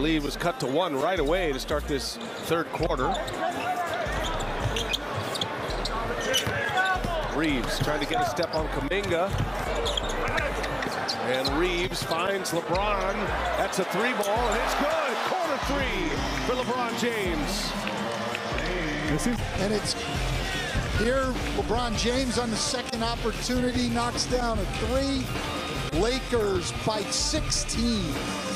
Lead was cut to one right away to start this third quarter. Reaves trying to get a step on Kuminga, And Reaves finds LeBron. That's a three ball, and it's good. Quarter three for LeBron James. And it's here, LeBron James on the second opportunity knocks down a three. Lakers by 16.